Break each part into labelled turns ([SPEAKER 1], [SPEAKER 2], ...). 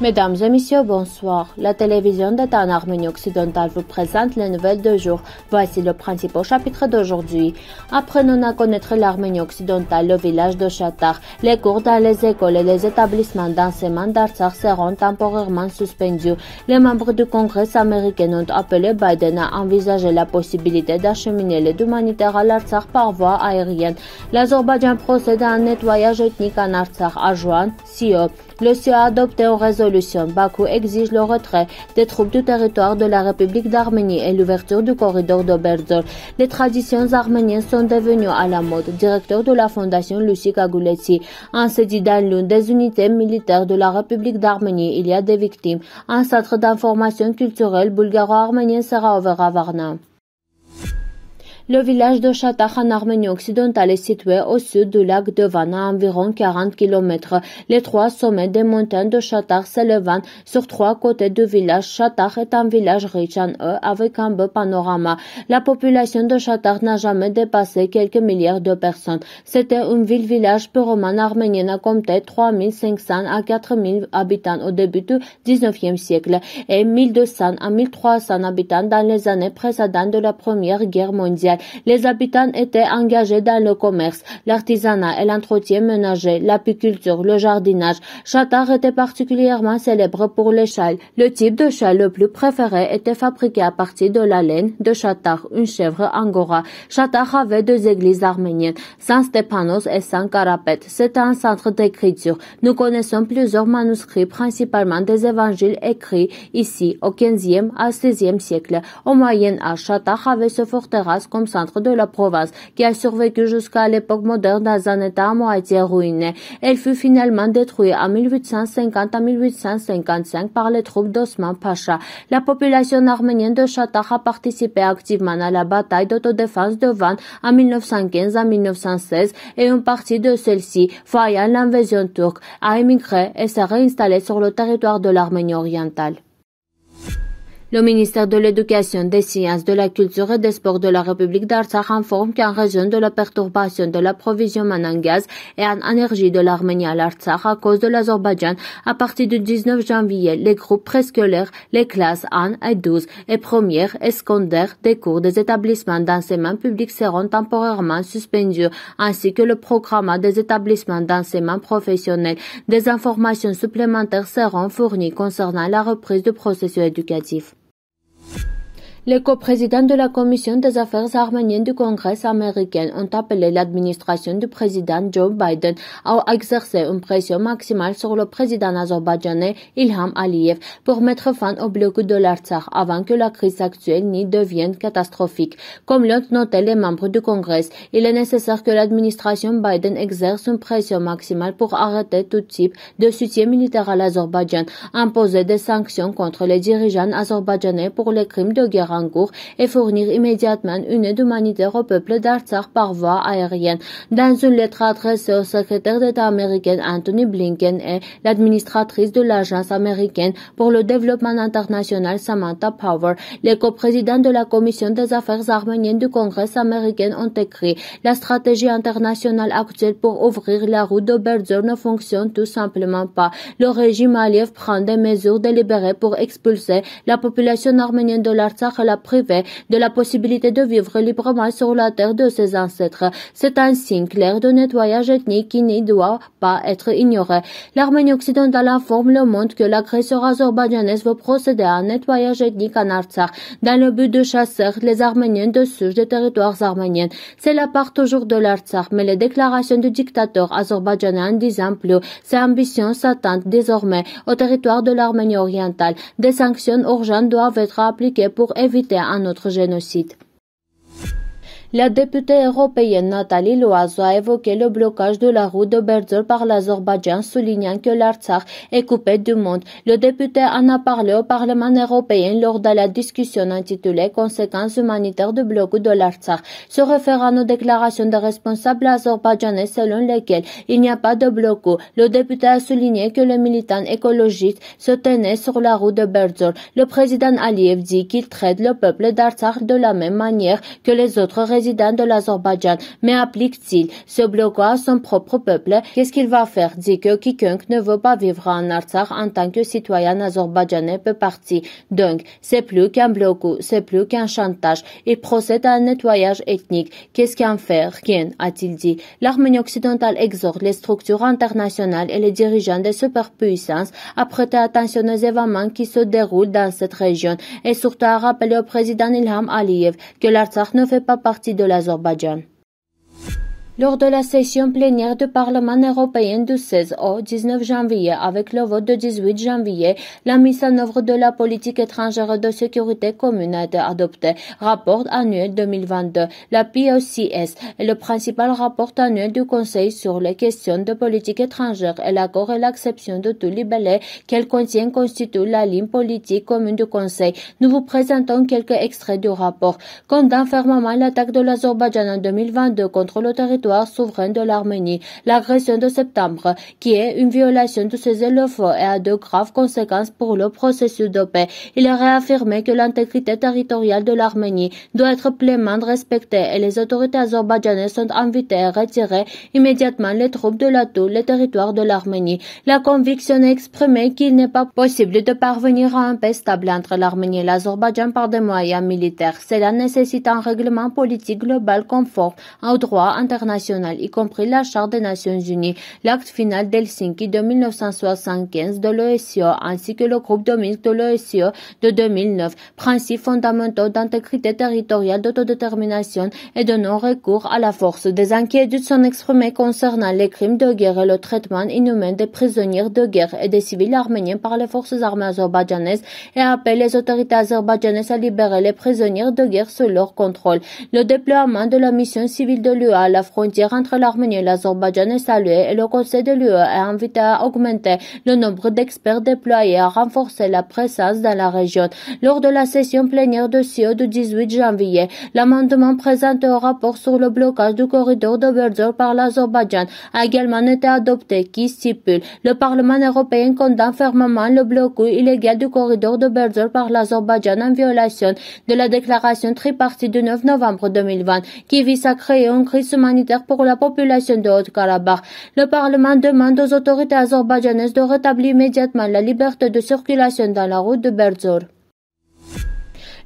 [SPEAKER 1] Mesdames et messieurs, bonsoir. La télévision d'État en Arménie occidentale vous présente les nouvelles de jour. Voici le principal chapitre d'aujourd'hui. Apprenons à connaître l'Arménie occidentale, le village de Chatar. Les cours dans les écoles et les établissements d'enseignement d'Artsakh seront temporairement suspendus. Les membres du Congrès américain ont appelé Biden à envisager la possibilité d'acheminer l'aide humanitaire à l'Artsakh par voie aérienne. L'Azerbaïdjan procède à un nettoyage ethnique en Artsakh, à juin, CEO. Le CIO a adopté une résolution. Bakou exige le retrait des troupes du territoire de la République d'Arménie et l'ouverture du corridor de Berzor. Les traditions arméniennes sont devenues à la mode. Directeur de la fondation Lucie Kagouletsi en s'est l'une des unités militaires de la République d'Arménie, il y a des victimes. Un centre d'information culturelle bulgaro-arménien sera ouvert à Varna. Le village de Chatar en Arménie occidentale est situé au sud du lac de Van à environ 40 km. Les trois sommets des montagnes de Chatar s'élèvent sur trois côtés du village. Chatar est un village riche en eau avec un beau panorama. La population de Chatar n'a jamais dépassé quelques milliards de personnes. C'était une ville-village purement arménienne à compter 3500 à 4000 habitants au début du 19e siècle et 1200 à 1300 habitants dans les années précédentes de la Première Guerre mondiale. Les habitants étaient engagés dans le commerce, l'artisanat et l'entretien ménager, l'apiculture, le jardinage. Chatar était particulièrement célèbre pour les châles. Le type de châle le plus préféré était fabriqué à partir de la laine de Chatar, une chèvre angora. Chatar avait deux églises arméniennes, Saint Stepanos et Saint Karapet. C'était un centre d'écriture. Nous connaissons plusieurs manuscrits, principalement des évangiles écrits ici au 15e à 16e siècle. Au Moyen Âge, avait ce forteresse comme centre de la province, qui a survécu jusqu'à l'époque moderne dans un état à moitié ruiné. Elle fut finalement détruite en 1850 à 1855 par les troupes d'Osman Pacha. La population arménienne de Chatar a participé activement à la bataille d'autodéfense de Van en 1915 à 1916 et une partie de celle-ci, voyant l'invasion turque, a émigré et s'est réinstallée sur le territoire de l'Arménie orientale. Le ministère de l'Éducation, des Sciences, de la Culture et des Sports de la République d'Artsakh informe qu'en raison de la perturbation de l'approvisionnement en gaz et en énergie de l'Arménie à l'Artsakh à cause de l'Azerbaïdjan, à partir du 19 janvier, les groupes préscolaires, les classes 1 et 12 et premières et secondaires des cours des établissements d'enseignement public seront temporairement suspendus, ainsi que le programme des établissements d'enseignement professionnel. Des informations supplémentaires seront fournies concernant la reprise du processus éducatif. Les coprésidents de la Commission des affaires arméniennes du Congrès américain ont appelé l'administration du président Joe Biden à exercer une pression maximale sur le président azerbaïdjanais Ilham Aliyev pour mettre fin au bloc de l'Artsakh avant que la crise actuelle n'y devienne catastrophique. Comme l'ont noté les membres du Congrès, il est nécessaire que l'administration Biden exerce une pression maximale pour arrêter tout type de soutien militaire à l'Azerbaïdjan, imposer des sanctions contre les dirigeants azerbaïdjanais pour les crimes de guerre et fournir immédiatement une aide humanitaire au peuple d'Artsakh par voie aérienne. Dans une lettre adressée au secrétaire d'État américain Anthony Blinken et l'administratrice de l'Agence américaine pour le développement international Samantha Power, les coprésidents de la Commission des affaires arméniennes du Congrès américain ont écrit La stratégie internationale actuelle pour ouvrir la route de Berzor ne fonctionne tout simplement pas. Le régime Aliyev prend des mesures délibérées pour expulser la population arménienne de l'Artsakh la priver de la possibilité de vivre librement sur la terre de ses ancêtres. C'est un signe clair de nettoyage ethnique qui ne doit pas être ignoré. L'Arménie occidentale informe le monde que l'agresseur azerbaïdjanaise veut procéder à un nettoyage ethnique en Artsakh dans le but de chasser les Arméniens de sud des territoires arméniens. C'est la part toujours de l'Artsakh, mais les déclarations du dictateur azerbaïdjanais en disant plus, ses ambitions s'attendent désormais au territoire de l'Arménie orientale. Des sanctions urgentes doivent être appliquées pour éviter un autre génocide. La députée européenne Nathalie Loiseau a évoqué le blocage de la route de Berzor par l'Azerbaïdjan, soulignant que l'Artsakh est coupé du monde. Le député en a parlé au Parlement européen lors de la discussion intitulée Conséquences humanitaires du bloc de l'Artsakh, se référant aux déclarations des responsables azerbaïdjanais selon lesquelles il n'y a pas de bloc. Le député a souligné que les militants écologistes se tenaient sur la route de Berzor. Le président Aliyev dit qu'il traite le peuple d'Artsakh de la même manière que les autres président de l'Azerbaïdjan, mais applique-t-il ce blocage à son propre peuple? Qu'est-ce qu'il va faire? Dit que quiconque ne veut pas vivre en Artsakh en tant que citoyen azerbaïdjanais peut partir. Donc, c'est plus qu'un blocus, c'est plus qu'un chantage. Il procède à un nettoyage ethnique. Qu'est-ce qu'en fait Rien, a-t-il dit. L'Arménie occidentale exhorte les structures internationales et les dirigeants des superpuissances à prêter attention aux événements qui se déroulent dans cette région et surtout à rappeler au président Ilham Aliyev que l'Artsakh ne fait pas partie de l'Azerbaïdjan. Lors de la session plénière du Parlement européen du 16 au 19 janvier, avec le vote du 18 janvier, la mise en œuvre de la politique étrangère de sécurité commune a été adoptée. Rapport annuel 2022. La POCS est le principal rapport annuel du Conseil sur les questions de politique étrangère et l'accord et l'acception de tous les balais qu'elle contient constituent la ligne politique commune du Conseil. Nous vous présentons quelques extraits du rapport. Condamne fermement l'attaque de l'Azerbaïdjan en 2022 contre le territoire souverain de l'Arménie. L'agression de septembre, qui est une violation de ces élèves et a de graves conséquences pour le processus de paix. Il a réaffirmé que l'intégrité territoriale de l'Arménie doit être pleinement respectée et les autorités azerbaïdjanaises sont invitées à retirer immédiatement les troupes de l'Atout, les territoires de l'Arménie. La conviction est exprimée qu'il n'est pas possible de parvenir à un paix stable entre l'Arménie et l'Azerbaïdjan par des moyens militaires. Cela nécessite un règlement politique global conforme au droit international y compris la Charte des Nations Unies, l'acte final d'Helsinki de 1975 de l'OSCE ainsi que le groupe Minsk de l'OSCE de 2009, principes fondamentaux d'intégrité territoriale, d'autodétermination et de non-recours à la force. Des inquiétudes sont exprimées concernant les crimes de guerre et le traitement inhumain des prisonniers de guerre et des civils arméniens par les forces armées azerbaïdjanaises et appelle les autorités azerbaïdjanaises à libérer les prisonniers de guerre sous leur contrôle. Le déploiement de la mission civile de l'UE à la frontière entre l'Arménie et l'Azerbaïdjan est salué et le Conseil de l'UE a invité à augmenter le nombre d'experts déployés à renforcer la présence dans la région. Lors de la session plénière de CIO du 18 janvier, l'amendement présenté au rapport sur le blocage du corridor de Berzor par l'Azerbaïdjan a également été adopté qui stipule le Parlement européen condamne fermement le blocus illégal du corridor de Berzor par l'Azerbaïdjan en violation de la déclaration tripartite du 9 novembre 2020 qui vise à créer une crise humanitaire pour la population de Haute-Karabakh. Le Parlement demande aux autorités azerbaïdjanaises de rétablir immédiatement la liberté de circulation dans la route de Berzor.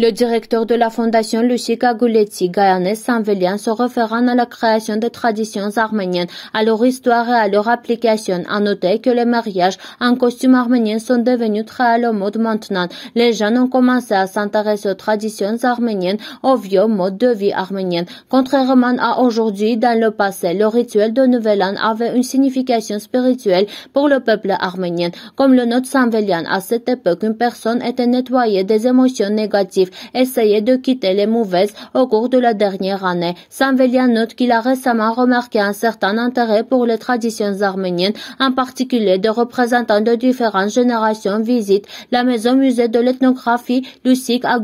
[SPEAKER 1] Le directeur de la fondation Lucie Gouletsi, Gayanes Sanvelian, se référant à la création des traditions arméniennes, à leur histoire et à leur application, a noté que les mariages en costume arménien sont devenus très à la mode maintenant. Les jeunes ont commencé à s'intéresser aux traditions arméniennes, aux vieux modes de vie arméniennes. Contrairement à aujourd'hui, dans le passé, le rituel de Nouvel An avait une signification spirituelle pour le peuple arménien. Comme le note Sanvelian, à cette époque, une personne était nettoyée des émotions négatives essayait de quitter les mauvaises au cours de la dernière année. Sanvelian note qu'il a récemment remarqué un certain intérêt pour les traditions arméniennes, en particulier de représentants de différentes générations visitent la maison musée de l'ethnographie Lucic à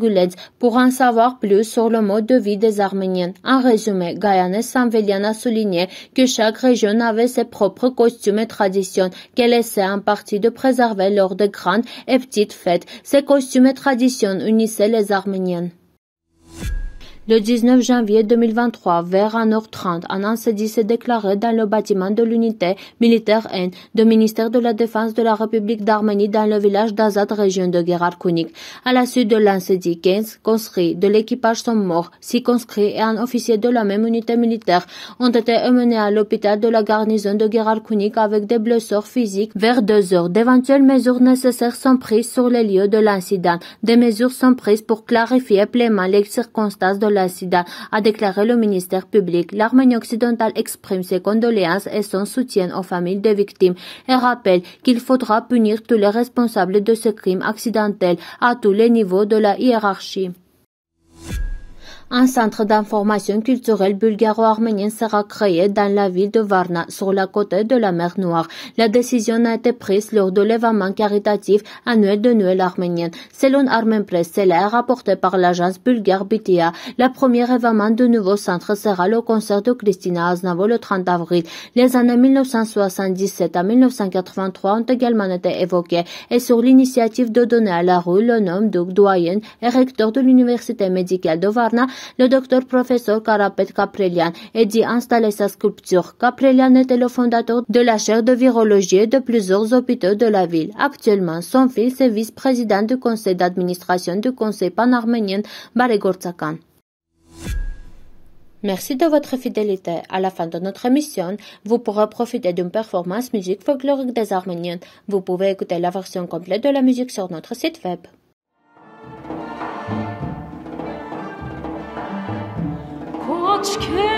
[SPEAKER 1] pour en savoir plus sur le mode de vie des Arméniens. En résumé, Gayanes Sanvelian a souligné que chaque région avait ses propres costumes et traditions qu'elle essaie en partie de préserver lors de grandes et petites fêtes. Ces costumes et traditions unissaient les arménienne. Le 19 janvier 2023, vers 1h30, un incendie s'est déclaré dans le bâtiment de l'unité militaire N du ministère de la Défense de la République d'Arménie dans le village d'Azad, région de Gerarkounik. À la suite de l'incendie, 15 conscrits de l'équipage sont morts, 6 conscrits et un officier de la même unité militaire ont été emmenés à l'hôpital de la garnison de Gerarkounik avec des blessures physiques vers 2 heures. D'éventuelles mesures nécessaires sont prises sur les lieux de l'incident. Des mesures sont prises pour clarifier pleinement les circonstances de la SIDA, a déclaré le ministère public. L'Arménie occidentale exprime ses condoléances et son soutien aux familles des victimes et rappelle qu'il faudra punir tous les responsables de ce crime accidentel à tous les niveaux de la hiérarchie. Un centre d'information culturelle bulgaro-arménienne sera créé dans la ville de Varna, sur la côte de la mer Noire. La décision a été prise lors de l'événement caritatif annuel de Noël arménienne. Selon Armen Press, cela est rapporté par l'agence bulgare BTA. Le premier événement du nouveau centre sera le concert de Christina Aznavour le 30 avril. Les années 1977 à 1983 ont également été évoquées et sur l'initiative de donner à la rue le nom de doyen recteur de l'université médicale de Varna le docteur professeur Karapet Kaprelian est dit installer sa sculpture. Kaprelian était le fondateur de la chaire de virologie et de plusieurs hôpitaux de la ville. Actuellement, son fils est vice-président du conseil d'administration du conseil panarménien Baregortsakan. Merci de votre fidélité. À la fin de notre émission, vous pourrez profiter d'une performance musique folklorique des Arméniens. Vous pouvez écouter la version complète de la musique sur notre site web.
[SPEAKER 2] much care.